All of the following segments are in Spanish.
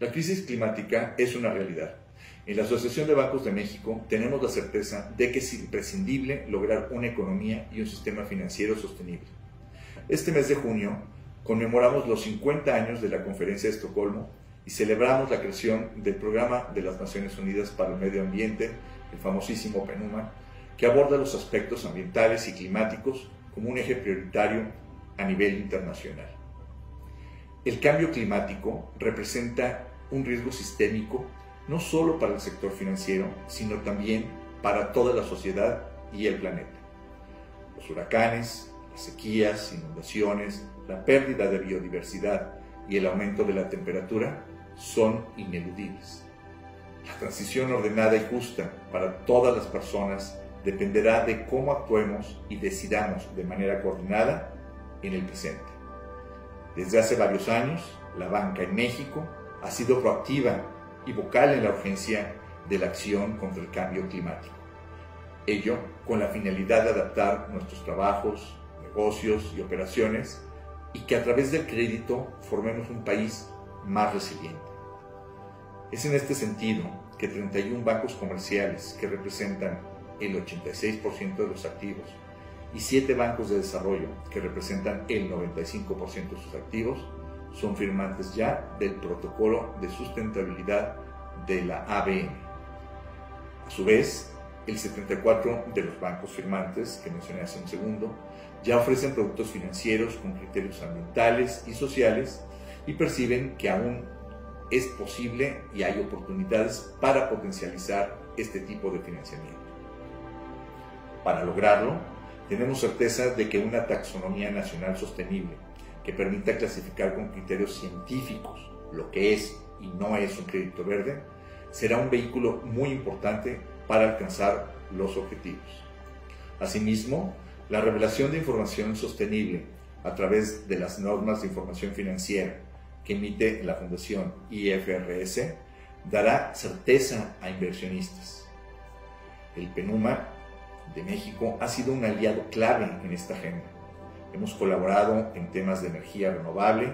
La crisis climática es una realidad. En la Asociación de Bancos de México tenemos la certeza de que es imprescindible lograr una economía y un sistema financiero sostenible. Este mes de junio conmemoramos los 50 años de la Conferencia de Estocolmo y celebramos la creación del Programa de las Naciones Unidas para el Medio Ambiente, el famosísimo PENUMA, que aborda los aspectos ambientales y climáticos como un eje prioritario a nivel internacional. El cambio climático representa un riesgo sistémico no solo para el sector financiero, sino también para toda la sociedad y el planeta. Los huracanes, las sequías, inundaciones, la pérdida de biodiversidad y el aumento de la temperatura son ineludibles. La transición ordenada y justa para todas las personas dependerá de cómo actuemos y decidamos de manera coordinada en el presente. Desde hace varios años, la banca en México ha sido proactiva y vocal en la urgencia de la acción contra el cambio climático. Ello con la finalidad de adaptar nuestros trabajos, negocios y operaciones y que a través del crédito formemos un país más resiliente. Es en este sentido que 31 bancos comerciales que representan el 86% de los activos y 7 bancos de desarrollo que representan el 95% de sus activos son firmantes ya del protocolo de sustentabilidad de la ABM. A su vez, el 74 de los bancos firmantes que mencioné hace un segundo ya ofrecen productos financieros con criterios ambientales y sociales y perciben que aún es posible y hay oportunidades para potencializar este tipo de financiamiento. Para lograrlo, tenemos certeza de que una taxonomía nacional sostenible que permita clasificar con criterios científicos lo que es y no es un crédito verde, será un vehículo muy importante para alcanzar los objetivos. Asimismo, la revelación de información sostenible a través de las normas de información financiera que emite la Fundación IFRS dará certeza a inversionistas. El PENUMA de México ha sido un aliado clave en esta agenda Hemos colaborado en temas de energía renovable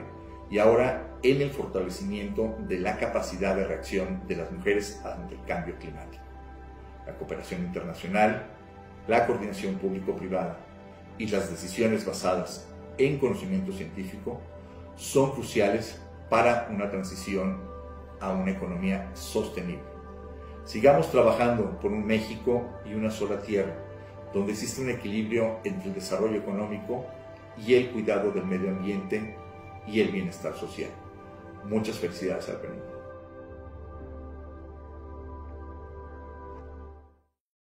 y ahora en el fortalecimiento de la capacidad de reacción de las mujeres ante el cambio climático. La cooperación internacional, la coordinación público-privada y las decisiones basadas en conocimiento científico son cruciales para una transición a una economía sostenible. Sigamos trabajando por un México y una sola tierra, donde existe un equilibrio entre el desarrollo económico y el cuidado del medio ambiente y el bienestar social. Muchas felicidades al Perú.